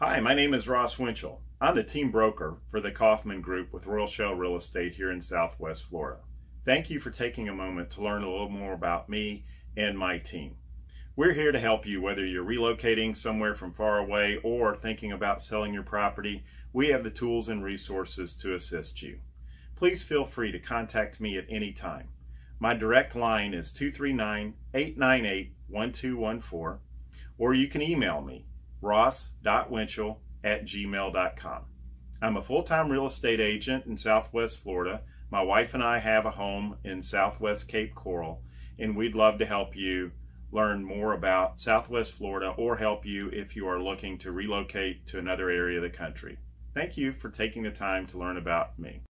Hi, my name is Ross Winchel. I'm the team broker for the Koffman Group with Royal Shell Real Estate here in Southwest Florida. Thank you for taking a moment to learn a little more about me and my team. We're here to help you whether you're relocating somewhere from far away or thinking about selling your property. We have the tools and resources to assist you. Please feel free to contact me at any time. My direct line is 239 898 1214, or you can email me ross.winchell at gmail.com. I'm a full time real estate agent in Southwest Florida. My wife and I have a home in Southwest Cape Coral, and we'd love to help you learn more about Southwest Florida or help you if you are looking to relocate to another area of the country. Thank you for taking the time to learn about me.